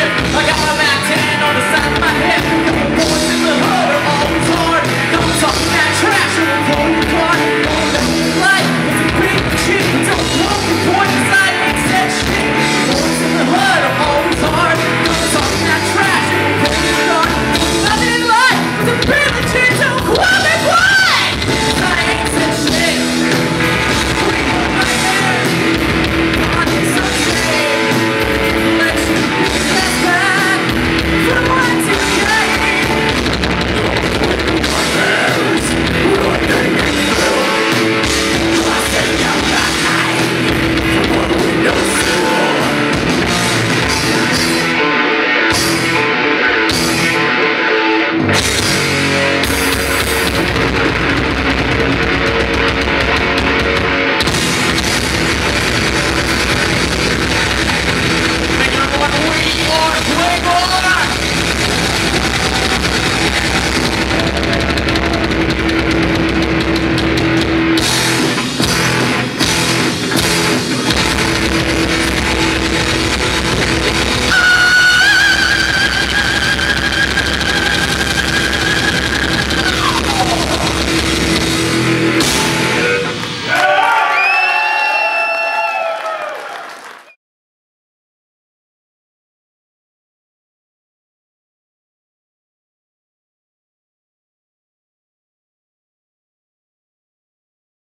I